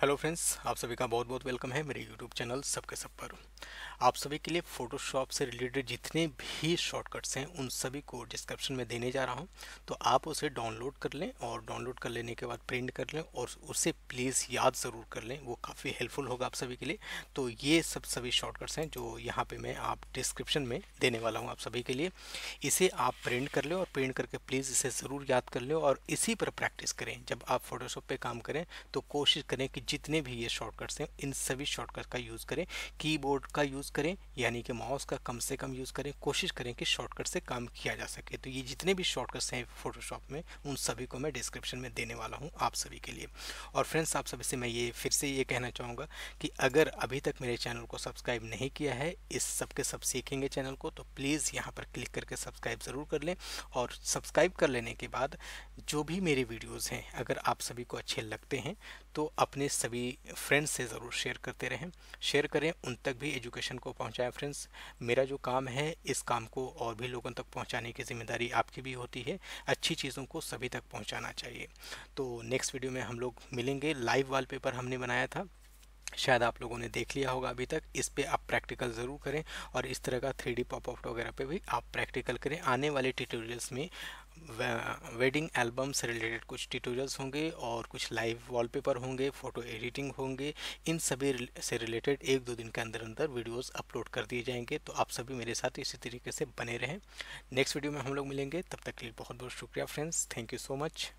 Hello friends, आप सभी का बहुत बहुत वेलकम है मेरे यूट्यूब चैनल सबके सब पर। आप सभी के लिए फ़ोटोशॉप से रिलेटेड जितने भी शॉर्टकट्स हैं, उन सभी को डिस्क्रिप्शन में देने जा रहा हूँ। तो आप उसे डाउनलोड कर लें और डाउनलोड कर लेने के बाद प्रिंट कर लें और उसे प्लीज़ याद ज़रूर कर लें। वो काफ़ी हेल्पफुल होगा आप सभी के लिए। तो ये सब सभी शॉर्टकट्स हैं जो यहाँ पर मैं आप डिस्क्रिप्शन में देने वाला हूँ आप सभी के लिए। इसे आप प्रिंट कर लें और प्रिंट करके प्लीज़ इसे ज़रूर याद कर लें और इसी पर प्रैक्टिस करें। जब आप फोटोशॉप पर काम करें तो कोशिश करें कि जितने भी ये शॉर्टकट्स हैं, इन सभी शॉर्टकट का यूज़ करें कीबोर्ड का यूज़ करें, यानी कि माउस का कम से कम यूज़ करें, कोशिश करें कि शॉर्टकट से काम किया जा सके। तो ये जितने भी शॉर्टकट्स हैं फोटोशॉप में, उन सभी को मैं डिस्क्रिप्शन में देने वाला हूँ आप सभी के लिए। और फ्रेंड्स आप सभी से मैं ये फिर से ये कहना चाहूँगा कि अगर अभी तक मेरे चैनल को सब्सक्राइब नहीं किया है, इस सब के सब सीखेंगे चैनल को तो प्लीज़ यहाँ पर क्लिक करके सब्सक्राइब ज़रूर कर लें। और सब्सक्राइब कर लेने के बाद जो भी मेरे वीडियोज़ हैं, अगर आप सभी को अच्छे लगते हैं तो अपने सभी फ्रेंड्स से ज़रूर शेयर करते रहें। शेयर करें, उन तक भी एजुकेशन को पहुंचाएँ फ्रेंड्स मेरा जो काम है, इस काम को और भी लोगों तक पहुँचाने की ज़िम्मेदारी आपकी भी होती है। अच्छी चीज़ों को सभी तक पहुंचाना चाहिए। तो नेक्स्ट वीडियो में हम लोग मिलेंगे। लाइव वॉलपेपर हमने बनाया था। शायद आप लोगों ने देख लिया होगा अभी तक। इस पर आप प्रैक्टिकल ज़रूर करें और इस तरह का थ्री डी पॉपअप वगैरह पे भी आप प्रैक्टिकल करें। आने वाले ट्यूटोरियल्स में वेडिंग एल्बम से रिलेटेड कुछ ट्यूटोरियल्स होंगे और कुछ लाइव वॉलपेपर होंगे फ़ोटो एडिटिंग होंगे। इन सभी से रिलेटेड एक दो दिन के अंदर अंदर वीडियोस अपलोड कर दिए जाएँगे। तो आप सभी मेरे साथ इसी तरीके से बने रहें। नेक्स्ट वीडियो में हम लोग मिलेंगे। तब तक के लिए बहुत बहुत शुक्रिया friends thank you so much